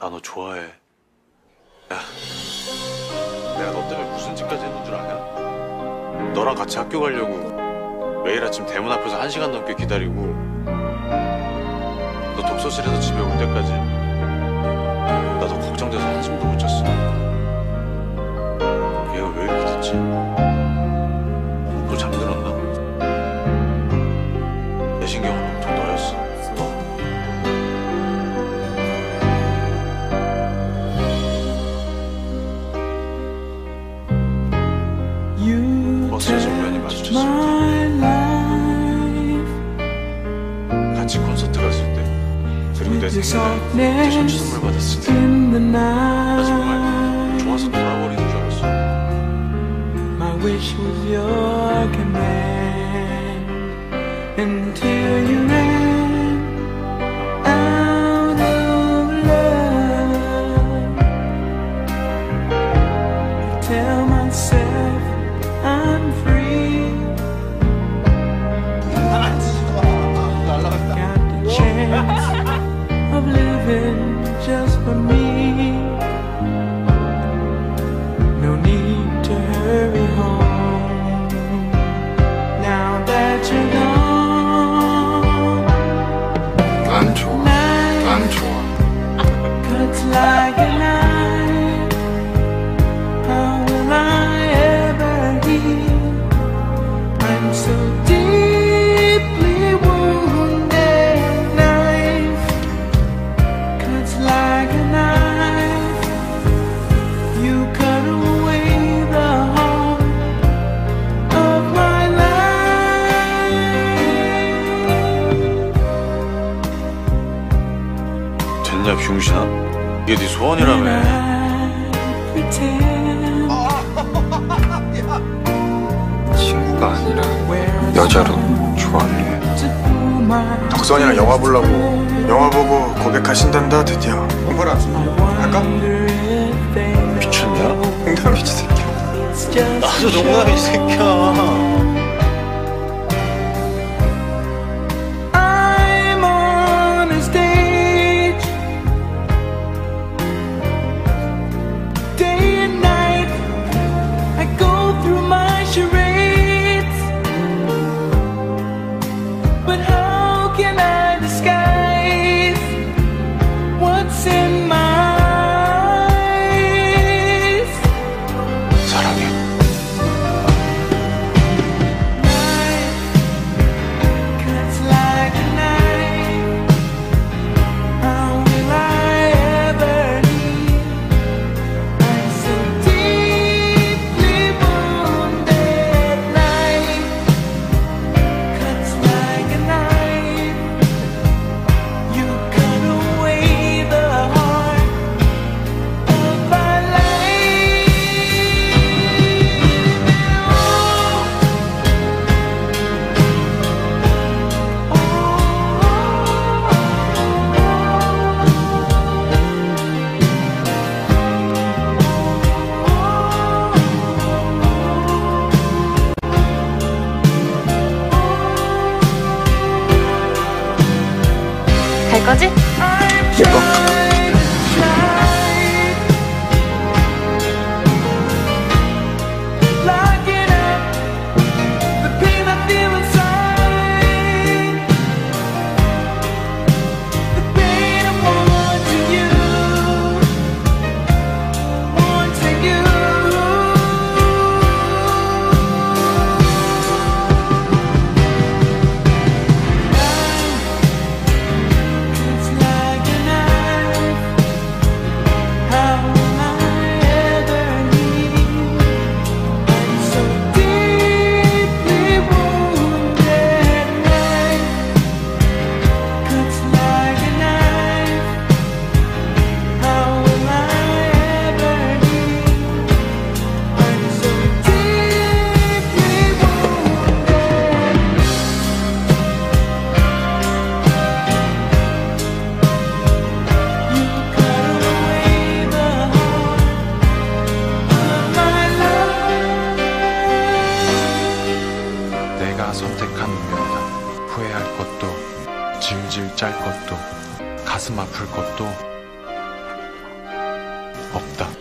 나 너 좋아해. 야, 내가 너 때문에 무슨 짓까지 했는 줄 아냐? 너랑 같이 학교 가려고 매일 아침 대문 앞에서 한 시간 넘게 기다리고 너 독서실에서 집에 올 때까지 나도 걱정돼서 한숨도 못 잤어. 같이 콘서트 갔을 때 그리고 내 생일날 내 softness 선물 받았을 때 나 정말 좋아서. 돌아버리는 줄 알았어. My wish was your command until 됐냐 병신아? 이게 네 소원이라며. Pretend 친구가 아니라 여자로 좋아해. 덕선이랑 영화 보려고 영화 보고 고백하신단다 드디어 홍보라 할까? 미쳤냐? 홍대미치 새끼 it's just 나도 농담이 새끼야. 거지? It's 짤 것도 가슴 아플 것도 없다.